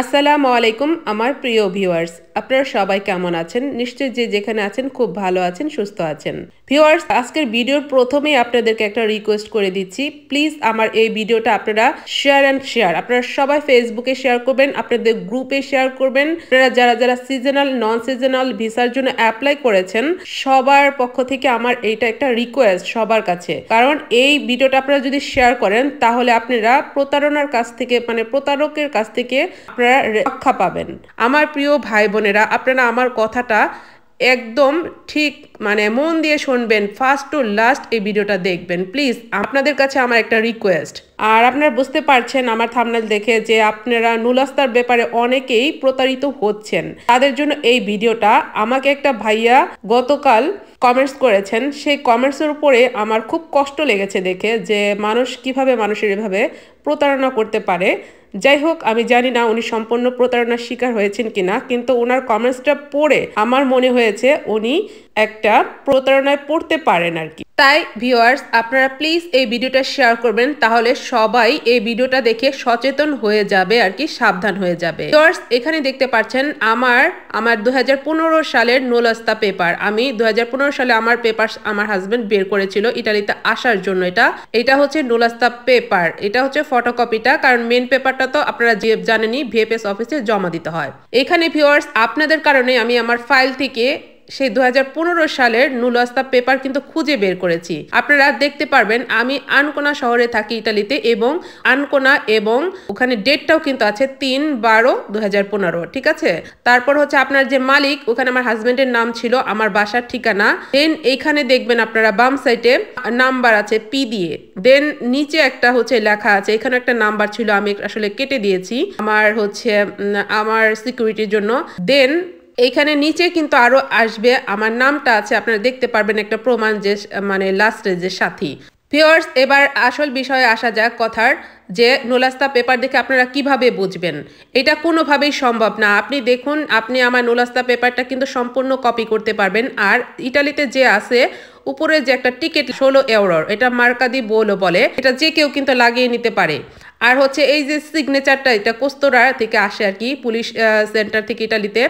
আসসালামু আলাইকুম, আমার প্রিয় ভিউয়ার্স। আপনারা সবাই কেমন আছেন? নিশ্চয় যে যেখানে আছেন খুব ভালো আছেন, সুস্থ আছেন। ভিউয়ার্স, আজকের ভিডিওর প্রথমেই আপনাদেরকে একটা রিকোয়েস্ট করে দিচ্ছি। প্লিজ আমার এই ভিডিওটা আপনারা শেয়ার অ্যান্ড শেয়ার আপনারা সবাই ফেসবুকে শেয়ার করবেন, আপনাদের গ্রুপে শেয়ার করবেন। আপনারা যারা যারা সিজনাল নন সিজনাল ভিসার জন্য অ্যাপ্লাই করেছেন, সবার পক্ষ থেকে আমার এইটা একটা রিকোয়েস্ট সবার কাছে। কারণ এই ভিডিওটা আপনারা যদি শেয়ার করেন, তাহলে আপনারা প্রতারণার কাছ থেকে মানে প্রতারকের কাছ থেকে আপনারা রক্ষা পাবেন। আমার প্রিয় ভাই বোনেরা আপনারা আমার কথাটা একদম ঠিক মানে মন দিয়ে শুনবেন ফার্স্ট টু লাস্ট এই ভিডিওটা দেখবেন। প্লিজ আপনাদের কাছে আমার একটা রিকোয়েস্ট আর আপনারা বুঝতে পারছেন আমার থামনেল দেখে যে আপনারা নুলাস্তার ব্যাপারে অনেকেই প্রতারিত হচ্ছেন। তাদের জন্য এই ভিডিওটা আমাকে একটা ভাইয়া গতকাল কমেন্টস করেছেন। সেই কমেন্টসের উপরে আমার খুব কষ্ট লেগেছে দেখে যে মানুষ কীভাবে মানুষের এভাবে প্রতারণা করতে পারে। যাই হোক, আমি জানি না উনি সম্পূর্ণ প্রতারণার শিকার হয়েছেন কিনা, কিন্তু ওনার কমেন্টসটা পড়ে আমার মনে হয়েছে উনি একটা প্রতারণায় পড়তে পারেন আর কি। তাই ভিউয়ার্স আপনারা প্লিজ এই ভিডিওটা শেয়ার করবেন, তাহলে সবাই এই ভিডিওটা দেখে সচেতন হয়ে যাবে আর কি, সাবধান হয়ে যাবে। ভিউয়ার্স এখানে দেখতে পাচ্ছেন আমার আমার দু হাজার পনেরো সালের নোলাস্তা পেপার আমি দু হাজার পনেরো সালে আমার পেপার আমার হাজব্যান্ড বের করেছিল ইটালিতে আসার জন্য এটা। এটা হচ্ছে নোলাস্তা পেপার এটা হচ্ছে ফটোকপিটা কারণ মেন পেপারটা তো আপনারা যে জানেনই ভিএফএস অফিসে জমা দিতে হয়। এখানে ভিউয়ার্স আপনাদের কারণে আমি আমার ফাইল থেকে সেই দু হাজার পনেরো সালের নুলাস্তা পেপার কিন্তু খুঁজে বের করেছি। আপনারা দেখতে পারবেন, আমি আনকোনা শহরে থাকি ইটালিতে এবং আনকোনা এবং ওখানে ডেটটাও কিন্তু আছে তিন বারো দু ঠিক আছে? তারপর হচ্ছে আপনার যে মালিক, ওখানে আমার হাজবেন্ডের নাম ছিল, আমার বাসার ঠিকানা। দেন এইখানে দেখবেন আপনারা বাম সাইডে নাম্বার আছে পি দিয়ে। দেন নিচে একটা হচ্ছে লেখা আছে, এখানে একটা নাম্বার ছিল, আমি আসলে কেটে দিয়েছি। আমার হচ্ছে আমার সিকিউরিটির জন্য। দেন এইখানে নিচে কিন্তু আরও আসবে। আমার নামটা আছে, আপনারা দেখতে পারবেন একটা প্রমাণ যে মানে লাস্টের যে সাথী। ভিওর্স এবার আসল বিষয়ে আসা যাক কথার, যে নোলাস্তা পেপার দেখে আপনারা কীভাবে বুঝবেন? এটা কোনোভাবেই সম্ভব না। আপনি দেখুন, আপনি আমার নোলাস্তা পেপারটা কিন্তু সম্পূর্ণ কপি করতে পারবেন। আর ইটালিতে যে আছে, উপরে যে একটা টিকিট ষোলো এওরর এটা মার্কাদি বোলো বলে, এটা যে কেউ কিন্তু লাগিয়ে নিতে পারে। আর হচ্ছে এই যে সিগনেচারটা এটা কোস্তরা থেকে আসে আর কি, পুলিশ সেন্টার থেকে ইটালিতে।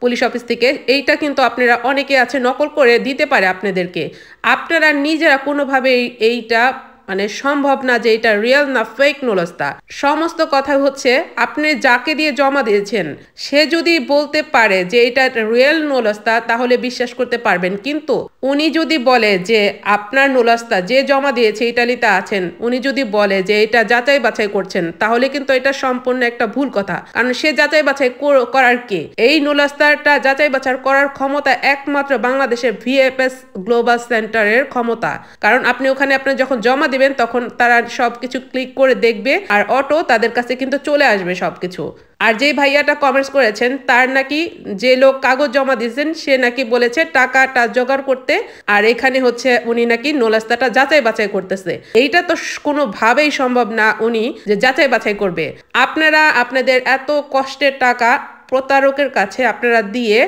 পুলিশ অফিস থেকে। এইটা কিন্তু আপনারা অনেকে আছে নকল করে দিতে পারে আপনাদেরকে। আপনারা নিজেরা কোনোভাবে এইটা মানে সম্ভব না যে এটা রিয়েল না ফেক নোলস্তা সমস্ত কথা হচ্ছে, আপনি যাকে দিয়ে জমা দিয়েছেন, সে যদি বলতে পারে যে এটা রিয়েল নোলস্তা তাহলে বিশ্বাস করতে পারবেন। কিন্তু উনি যদি বলে যে আপনার নোলস্তা যে জমা দিয়েছে ইটালিতে আছেন, উনি যদি বলে যে এটা যাচাই বাছাই করছেন, তাহলে কিন্তু এটা সম্পূর্ণ একটা ভুল কথা। কারণ সে যাচাই বাছাই করার কে? এই নোলস্তাটা যাচাই বাছাই করার ক্ষমতা একমাত্র বাংলাদেশের ভিএফএস গ্লোবাল সেন্টারের ক্ষমতা। কারণ আপনি ওখানে আপনি যখন জমা দিবেন, তখন তারা সবকিছু ক্লিক করে দেখবে আর অটো তাদের কাছে কিন্তু চলে আসবে সবকিছু। আর যে ভাইয়াটা কমেন্টস করেছেন, তার নাকি যে লোক কাগজ জমা দিয়েছেন, সে নাকি বলেছে টাকাটা জোগাড় করতে আর এখানে হচ্ছে উনি নাকি নোলাস্তাটা যাচাই বাছাই করতেছে। এইটা তো কোনোভাবেই সম্ভব না উনি যে যাচাই বাছাই করবে। আপনারা আপনাদের এত কষ্টের টাকা প্রতারকের কাছে আপনারা দিয়ে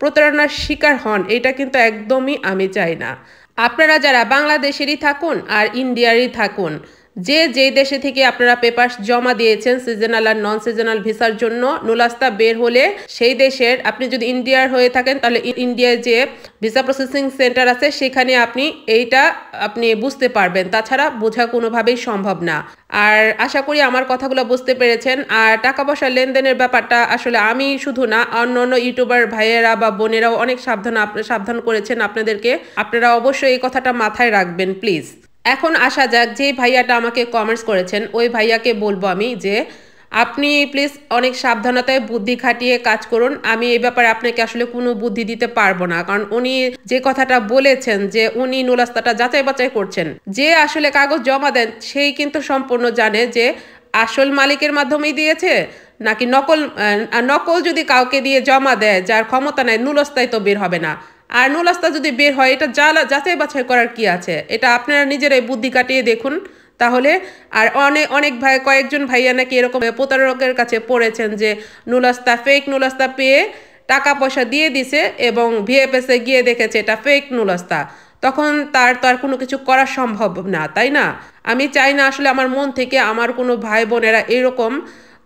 প্রতারণার শিকার হন এটা কিন্তু একদমই আমি চাই না। আপনারা যারা বাংলাদেশেরই থাকুন আর ইন্ডিয়ারই থাকুন যে যে দেশে থেকে আপনারা পেপার জমা দিয়েছেন সিজনাল আর নন সিজনাল ভিসার জন্য, নোলাস্তা বের হলে সেই দেশের, আপনি যদি ইন্ডিয়ার হয়ে থাকেন, তাহলে ইন্ডিয়ার যে ভিসা প্রসেসিং সেন্টার আছে, সেখানে আপনি এইটা আপনি বুঝতে পারবেন। তাছাড়া বোঝা কোনোভাবেই সম্ভব না। আর আশা করি আমার কথাগুলো বুঝতে পেরেছেন। আর টাকা পয়সা লেনদেনের ব্যাপারটা আসলে আমি শুধু না, অন্য অন্য ইউটিউবার ভাইয়েরা বা বোনেরাও অনেক সাবধান সাবধান করেছেন আপনাদেরকে। আপনারা অবশ্যই এই কথাটা মাথায় রাখবেন প্লিজ এখন আসা যাক যে ভাইয়াটা আমাকে কমেন্টস করেছেন, ওই ভাইয়াকে বলব আমি যে, আপনি প্লিজ অনেক সাবধানতায় বুদ্ধি খাটিয়ে কাজ করুন। আমি এই ব্যাপারে আপনাকে আসলে কোনো বুদ্ধি দিতে পারব না। কারণ উনি যে কথাটা বলেছেন যে, উনি নুলাস্তাটা যাচাই বাছাই করছেন, যে আসলে কাগজ জমা দেন, সেই কিন্তু সম্পূর্ণ জানে যে, আসল মালিকের মাধ্যমেই দিয়েছে, নাকি নকল নকল যদি কাউকে দিয়ে জমা দেয়, যার ক্ষমতা নেয় নুলস্তায় তো বের হবে না। আর নুলাস্তা যদি বের হয়, এটা যা যাচাই বাছাই করার কি আছে? এটা আপনারা নিজেরাই বুদ্ধি কাটিয়ে দেখুন। তাহলে, আর অনেক অনেক ভাই, কয়েকজন ভাইয়া নাকি এরকম প্রতারকের কাছে পড়েছেন যে নুলাস্তা ফেক নুলাস্তা পেয়ে টাকা পয়সা দিয়ে দিছে এবং ভিএফএসে গিয়ে দেখেছে এটা ফেক নুলাস্তা তখন তার তো আর কোনো কিছু করা সম্ভব না, তাই না? আমি চাই না আসলে আমার মন থেকে আমার কোনো ভাই বোনেরা এরকম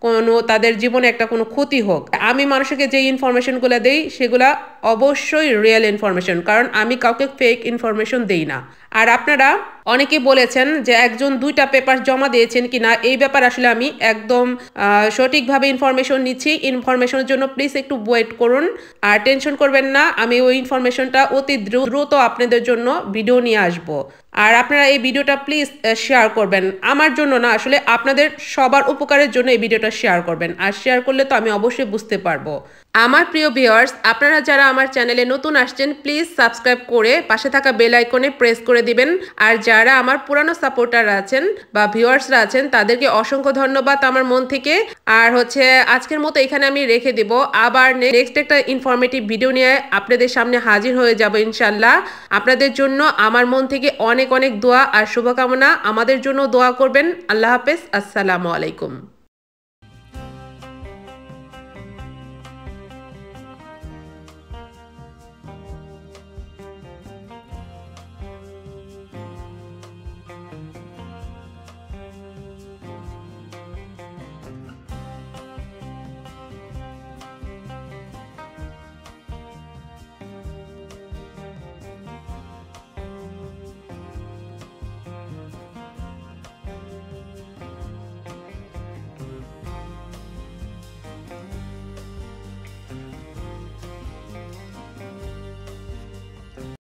কোনো, তাদের জীবনে একটা কোনো ক্ষতি হোক। আমি মানুষকে যে ইনফরমেশনগুলো দেই, সেগুলা অবশ্যই রিয়েল ইনফরমেশন কারণ আমি কাউকে ফেক ইনফরমেশন দেই না। আর আপনারা অনেকে বলেছেন যে একজন দুইটা পেপার জমা দিয়েছেন কি না এই ব্যাপার আসলে আমি একদম সঠিকভাবে ইনফরমেশন নিচ্ছি। ইনফরমেশনের জন্য প্লিজ একটু ওয়েট করুন। আর টেনশন করবেন না, আমি ওই ইনফরমেশনটা অতি দ্রুত আপনাদের জন্য ভিডিও নিয়ে আসব। আর আপনারা এই ভিডিওটা প্লিজ শেয়ার করবেন। আমার জন্য না, আসলে আপনাদের সবার উপকারের জন্য এই ভিডিওটা শেয়ার করবেন। আর শেয়ার করলে তো আমি অবশ্যই বুঝতে পারব। আমার প্রিয় ভিউয়ার্স আপনারা যারা আমার চ্যানেলে নতুন আসছেন প্লিজ সাবস্ক্রাইব করে পাশে থাকা বেল আইকনে প্রেস করে দিবেন। আর যারা আমার পুরানো সাপোর্টার আছেন বা ভিউয়ার্সরা আছেন, তাদেরকে অসংখ্য ধন্যবাদ আমার মন থেকে। আর হচ্ছে, আজকের মতো এখানে আমি রেখে দেব। আবার নেক্সট একটা ইনফরমেটিভ ভিডিও নিয়ে আপনাদের সামনে হাজির হয়ে যাব ইনশাল্লাহ আপনাদের জন্য আমার মন থেকে অনেক অনেক দোয়া আর শুভকামনা। আমাদের জন্য দোয়া করবেন। আল্লাহ হাফেজ। আসসালামু আলাইকুম।